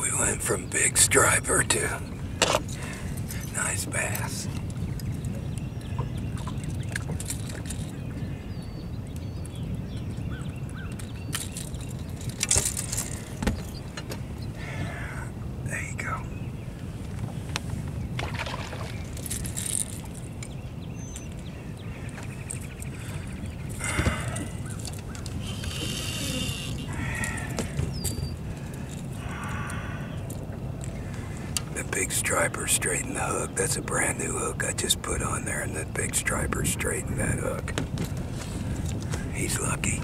we went from big striper to nice bass. The big striper straightened the hook. That's a brand new hook I just put on there, and that big striper straightened that hook. He's lucky.